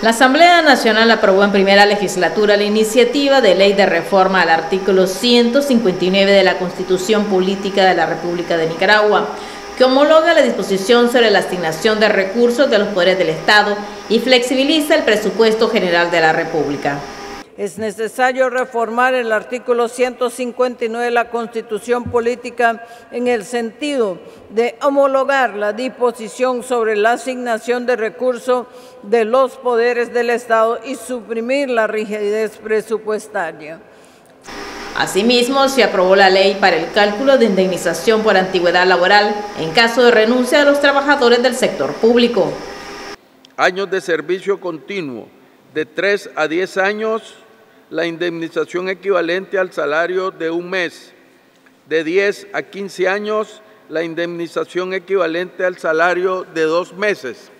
La Asamblea Nacional aprobó en primera legislatura la iniciativa de ley de reforma al artículo 159 de la Constitución Política de la República de Nicaragua, que homologa la disposición sobre la asignación de recursos de los poderes del Estado y flexibiliza el presupuesto general de la República es necesario reformar el artículo 159 de la Constitución Política en el sentido de homologar la disposición sobre la asignación de recursos de los poderes del Estado y suprimir la rigidez presupuestaria. Asimismo, se aprobó la ley para el cálculo de indemnización por antigüedad laboral en caso de renuncia de los trabajadores del sector público. Años de servicio continuo de 3 a 10 años la indemnización equivalente al salario de un mes. De 10 a 15 años, la indemnización equivalente al salario de dos meses.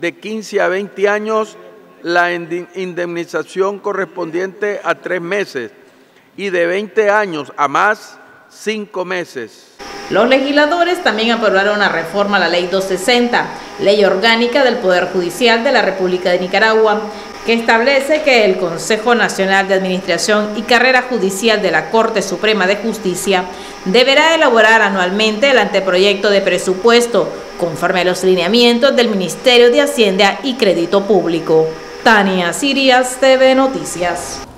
De 15 a 20 años, la indemnización correspondiente a tres meses. Y de 20 años a más, cinco meses. Los legisladores también aprobaron una reforma a la Ley 260, Ley Orgánica del Poder Judicial de la República de Nicaragua, que establece que el Consejo Nacional de Administración y Carrera Judicial de la Corte Suprema de Justicia deberá elaborar anualmente el anteproyecto de presupuesto conforme a los lineamientos del Ministerio de Hacienda y Crédito Público. Tania Sirias, TV Noticias.